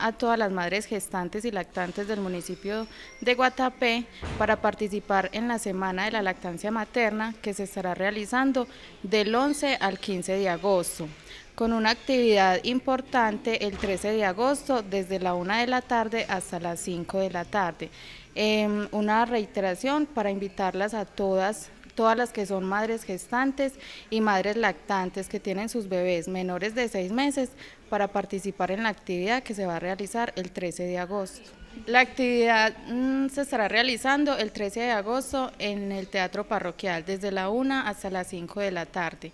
a todas las madres gestantes y lactantes del municipio de Guatapé para participar en la Semana de la Lactancia Materna que se estará realizando del 11 al 15 de agosto con una actividad importante el 13 de agosto desde la 1 de la tarde hasta las 5 de la tarde. Em, una reiteración para invitarlas a todas todas las que son madres gestantes y madres lactantes que tienen sus bebés menores de seis meses para participar en la actividad que se va a realizar el 13 de agosto. La actividad mm, se estará realizando el 13 de agosto en el Teatro Parroquial desde la 1 hasta las 5 de la tarde.